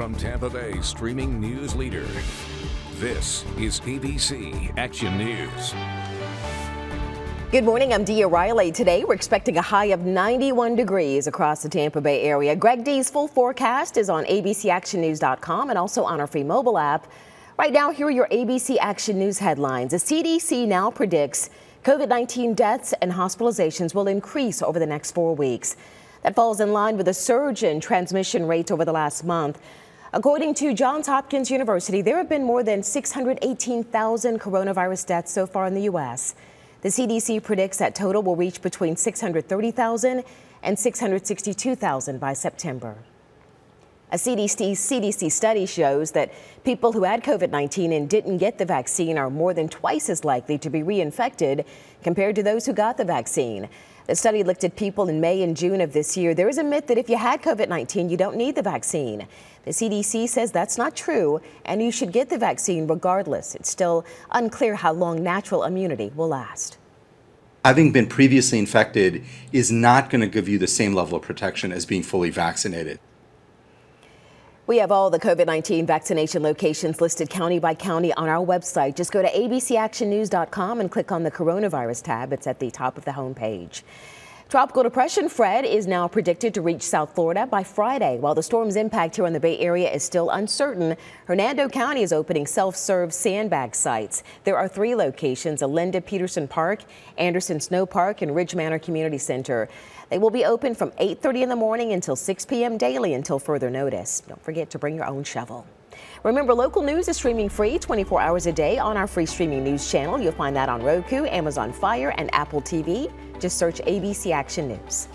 from Tampa Bay streaming news leader. This is ABC Action News. Good morning, I'm Dia Riley. Today we're expecting a high of 91 degrees across the Tampa Bay area. Greg Dee's full forecast is on abcactionnews.com and also on our free mobile app. Right now, here are your ABC Action News headlines. The CDC now predicts COVID 19 deaths and hospitalizations will increase over the next four weeks. That falls in line with a surge in transmission rates over the last month. According to Johns Hopkins University, there have been more than 618,000 coronavirus deaths so far in the U.S. The CDC predicts that total will reach between 630,000 and 662,000 by September. A CDC, CDC study shows that people who had COVID 19 and didn't get the vaccine are more than twice as likely to be reinfected compared to those who got the vaccine. The study looked at people in May and June of this year. There is a myth that if you had COVID 19, you don't need the vaccine. The CDC says that's not true, and you should get the vaccine regardless. It's still unclear how long natural immunity will last. Having been previously infected is not going to give you the same level of protection as being fully vaccinated. We have all the COVID 19 vaccination locations listed county by county on our website. Just go to abcactionnews.com and click on the coronavirus tab. It's at the top of the homepage. Tropical depression Fred is now predicted to reach South Florida by Friday. While the storm's impact here on the Bay Area is still uncertain, Hernando County is opening self-serve sandbag sites. There are three locations, Alinda Pedersen Park, Anderson Snow Park, and Ridge Manor Community Center. They will be open from 8.30 in the morning until 6 p.m. daily until further notice. Don't forget to bring your own shovel. Remember, local news is streaming free 24 hours a day on our free streaming news channel. You'll find that on Roku, Amazon Fire, and Apple TV. Just search ABC Action News.